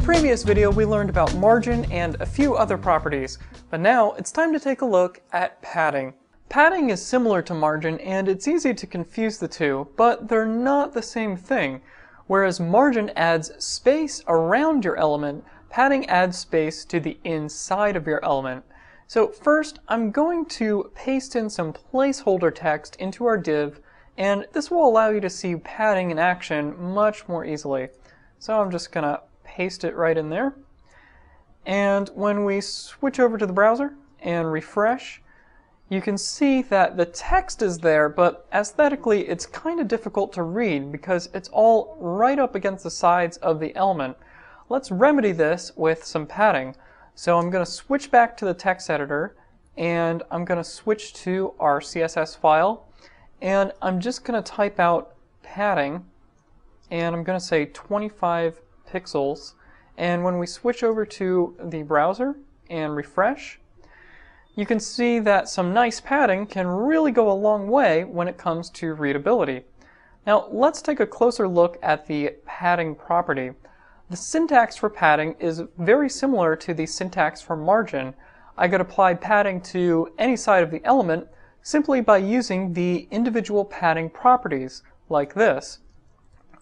previous video we learned about margin and a few other properties, but now it's time to take a look at padding. Padding is similar to margin and it's easy to confuse the two, but they're not the same thing. Whereas margin adds space around your element, padding adds space to the inside of your element. So first, I'm going to paste in some placeholder text into our div, and this will allow you to see padding in action much more easily. So I'm just gonna paste it right in there. And when we switch over to the browser and refresh, you can see that the text is there, but aesthetically it's kind of difficult to read because it's all right up against the sides of the element. Let's remedy this with some padding. So I'm going to switch back to the text editor and I'm going to switch to our CSS file and I'm just going to type out padding and I'm going to say 25 pixels and when we switch over to the browser and refresh you can see that some nice padding can really go a long way when it comes to readability. Now let's take a closer look at the padding property. The syntax for padding is very similar to the syntax for margin. I could apply padding to any side of the element simply by using the individual padding properties, like this.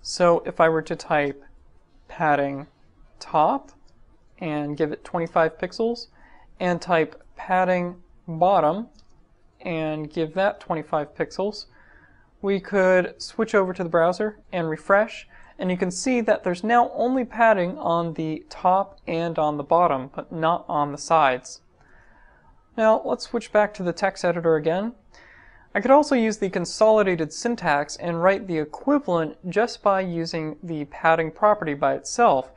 So if I were to type padding top and give it 25 pixels, and type padding bottom and give that 25 pixels, we could switch over to the browser and refresh and you can see that there's now only padding on the top and on the bottom, but not on the sides. Now let's switch back to the text editor again. I could also use the consolidated syntax and write the equivalent just by using the padding property by itself.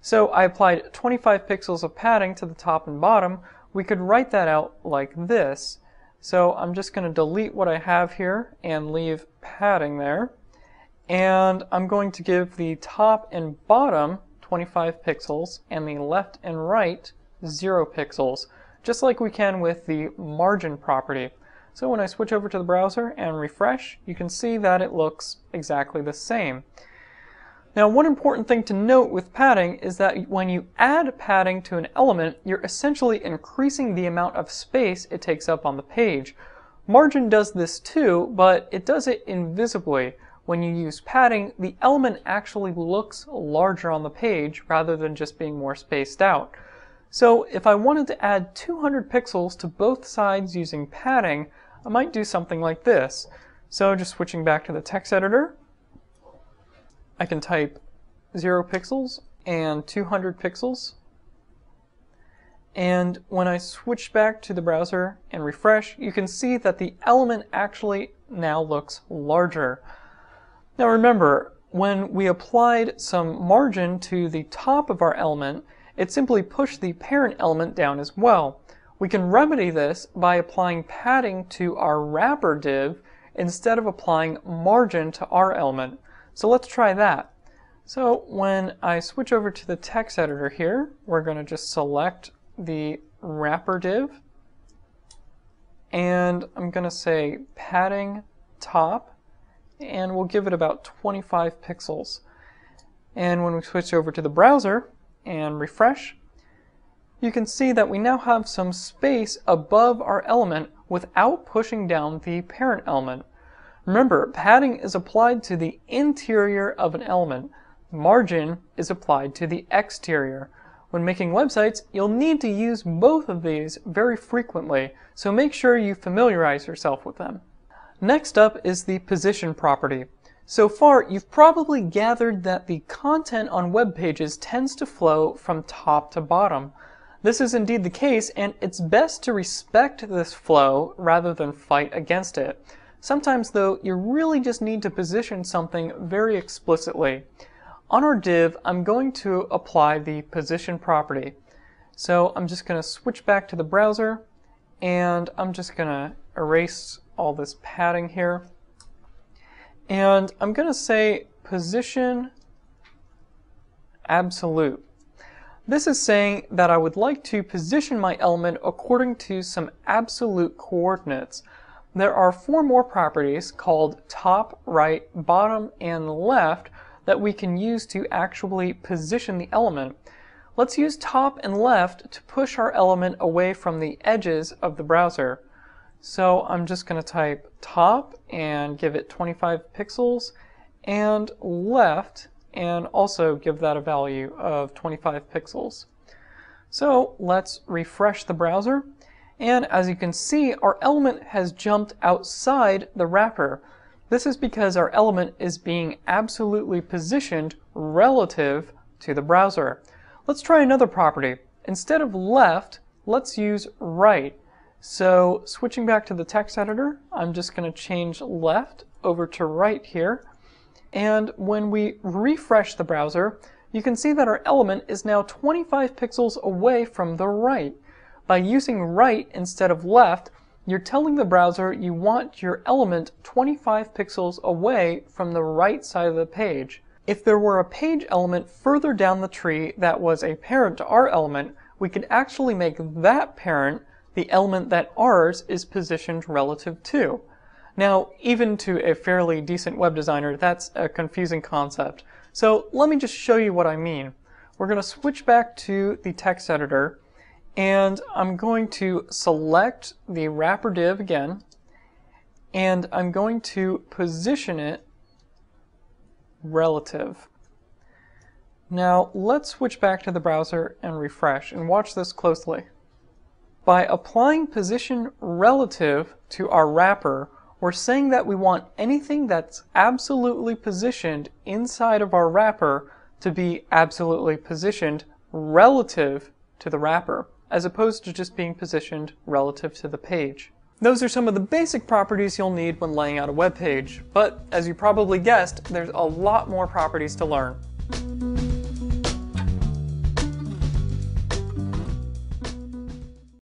So I applied 25 pixels of padding to the top and bottom. We could write that out like this. So I'm just going to delete what I have here and leave padding there. And I'm going to give the top and bottom 25 pixels and the left and right 0 pixels, just like we can with the margin property. So when I switch over to the browser and refresh, you can see that it looks exactly the same. Now one important thing to note with padding is that when you add padding to an element, you're essentially increasing the amount of space it takes up on the page. Margin does this too, but it does it invisibly, when you use padding, the element actually looks larger on the page rather than just being more spaced out. So if I wanted to add 200 pixels to both sides using padding, I might do something like this. So just switching back to the text editor, I can type 0 pixels and 200 pixels. And when I switch back to the browser and refresh, you can see that the element actually now looks larger. Now remember, when we applied some margin to the top of our element, it simply pushed the parent element down as well. We can remedy this by applying padding to our wrapper div instead of applying margin to our element. So let's try that. So when I switch over to the text editor here, we're going to just select the wrapper div. And I'm going to say padding top and we'll give it about 25 pixels. And when we switch over to the browser and refresh, you can see that we now have some space above our element without pushing down the parent element. Remember, padding is applied to the interior of an element. Margin is applied to the exterior. When making websites, you'll need to use both of these very frequently, so make sure you familiarize yourself with them. Next up is the position property. So far, you've probably gathered that the content on web pages tends to flow from top to bottom. This is indeed the case, and it's best to respect this flow rather than fight against it. Sometimes, though, you really just need to position something very explicitly. On our div, I'm going to apply the position property. So I'm just going to switch back to the browser, and I'm just going to erase all this padding here. And I'm going to say position absolute. This is saying that I would like to position my element according to some absolute coordinates. There are four more properties called top, right, bottom, and left that we can use to actually position the element. let's use top and left to push our element away from the edges of the browser. So I'm just going to type top and give it 25 pixels and left and also give that a value of 25 pixels. So let's refresh the browser and as you can see our element has jumped outside the wrapper. This is because our element is being absolutely positioned relative to the browser. Let's try another property. Instead of left, let's use right. So switching back to the text editor, I'm just going to change left over to right here. And when we refresh the browser, you can see that our element is now 25 pixels away from the right. By using right instead of left, you're telling the browser you want your element 25 pixels away from the right side of the page. If there were a page element further down the tree that was a parent to our element, we could actually make that parent the element that ours is positioned relative to. Now, even to a fairly decent web designer, that's a confusing concept. So let me just show you what I mean. We're going to switch back to the text editor, and I'm going to select the wrapper div again, and I'm going to position it relative. Now let's switch back to the browser and refresh and watch this closely. By applying position relative to our wrapper, we're saying that we want anything that's absolutely positioned inside of our wrapper to be absolutely positioned relative to the wrapper, as opposed to just being positioned relative to the page. Those are some of the basic properties you'll need when laying out a web page, but as you probably guessed, there's a lot more properties to learn.